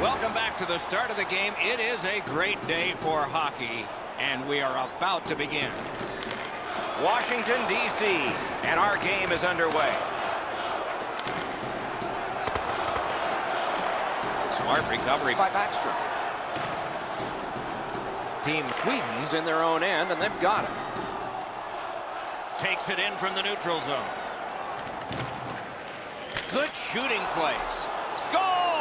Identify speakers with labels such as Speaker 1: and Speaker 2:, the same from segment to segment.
Speaker 1: Welcome back to the start of the game. It is a great day for hockey, and we are about to begin. Washington, D.C., and our game is underway. Smart recovery by Backstrom. Team Sweden's in their own end, and they've got it. Takes it in from the neutral zone. Good shooting place. Score!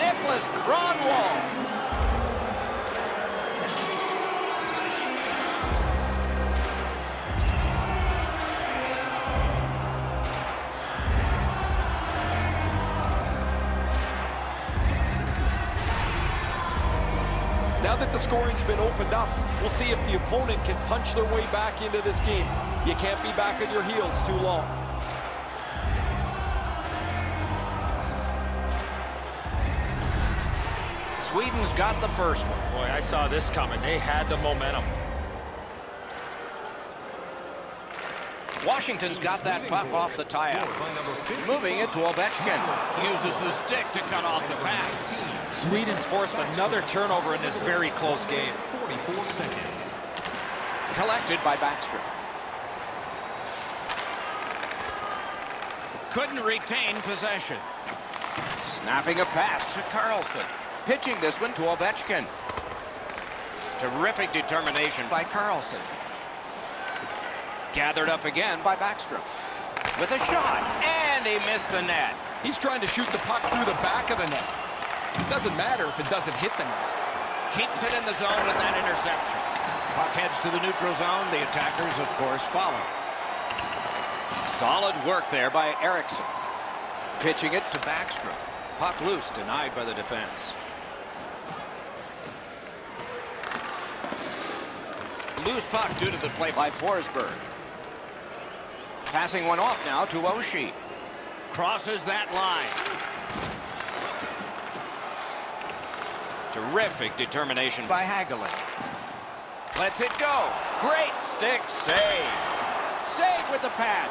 Speaker 1: Niklas Kronwall.
Speaker 2: Now that the scoring's been opened up, we'll see if the opponent can punch their way back into this game. You can't be back on your heels too long.
Speaker 1: Sweden's got the first one.
Speaker 3: Boy, I saw this coming. They had the momentum.
Speaker 1: Washington's got that puck off the tie-up. Moving it to Ovechkin. Uses the stick to cut off the pass.
Speaker 3: Sweden's forced another turnover in this very close game.
Speaker 1: Collected by Backstrom. Couldn't retain possession. Snapping a pass to Carlson. Pitching this one to Ovechkin. Terrific determination by Carlson. Gathered up again by Backstrom. With a shot, and he missed the net.
Speaker 2: He's trying to shoot the puck through the back of the net. It doesn't matter if it doesn't hit the net.
Speaker 1: Keeps it in the zone with that interception. Puck heads to the neutral zone. The attackers, of course, follow. Solid work there by Erickson. Pitching it to Backstrom. Puck loose, denied by the defense. Loose puck due to the play by Forsberg. Passing one off now to Oshie. Crosses that line. Terrific determination by Hagelin. Let's it go. Great stick save. Save with the pad.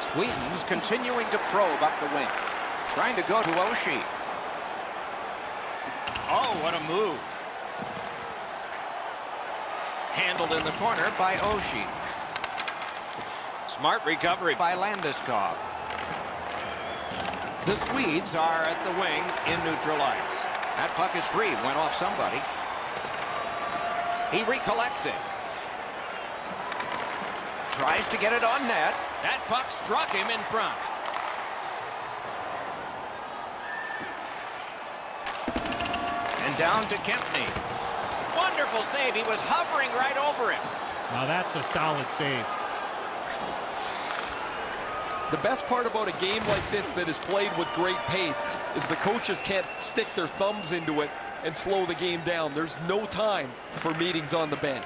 Speaker 1: Sweden's continuing to probe up the wing. Trying to go to Oshie. Oh, what a move. Handled in the corner by Oshie. Smart recovery by Landeskog. The Swedes are at the wing in neutral ice. That puck is free. Went off somebody. He recollects it. Tries to get it on net. That puck struck him in front. And down to Kempny. Wonderful save. He was hovering right over him.
Speaker 4: Now that's a solid save.
Speaker 2: The best part about a game like this that is played with great pace is the coaches can't stick their thumbs into it and slow the game down. There's no time for meetings on the bench.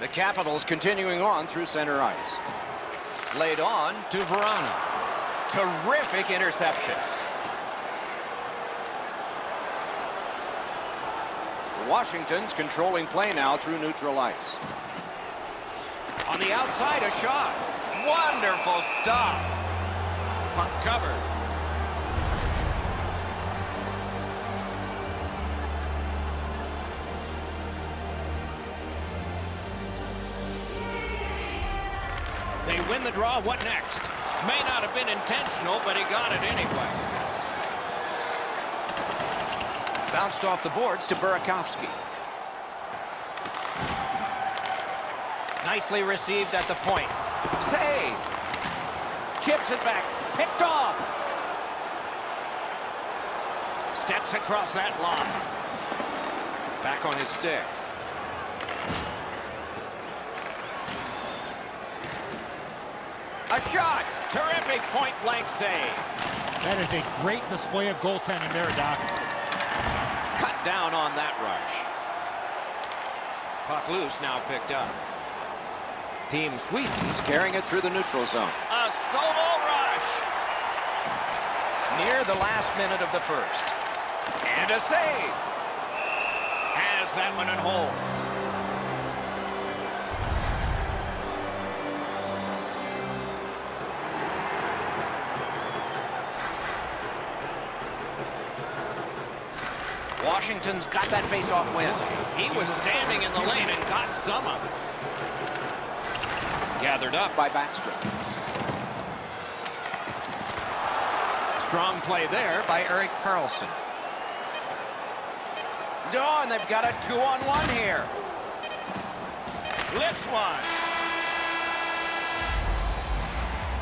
Speaker 1: The Capitals continuing on through center ice. Laid on to Vrana. Terrific interception. Washington's controlling play now through neutral ice. On the outside, a shot. Wonderful stop. Puck covered. They win the draw. What next? May not have been intentional, but he got it anyway. Bounced off the boards to Burakovsky. Nicely received at the point. Save. Chips it back. Picked off. Steps across that line. Back on his stick. A shot. Terrific point-blank save.
Speaker 4: That is a great display of goaltending there, Doc.
Speaker 1: Cut down on that rush. Puck loose now picked up. Team Sweden's carrying it through the neutral zone. A solo rush. Near the last minute of the first. And a save. Has that one and holds. Washington's got that face-off win. He was standing in the lane and got some of it. Gathered up by Backstrom. Strong play there by Erik Karlsson. And they've got a two-on-one here. Lifts one.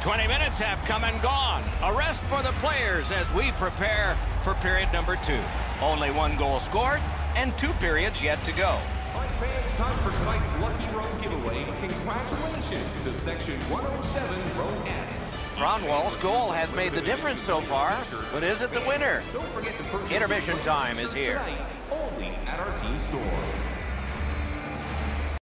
Speaker 1: 20 minutes have come and gone. A rest for the players as we prepare for period number two. Only one goal scored and two periods yet to go.
Speaker 5: All right, fans, time for Lucky Row giveaway. Congratulations to Section 107, Row F.
Speaker 1: Goal has made the difference so far, but is it the winner?
Speaker 5: Don't forget to purchase
Speaker 1: Intermission time is here.
Speaker 5: only at our team store.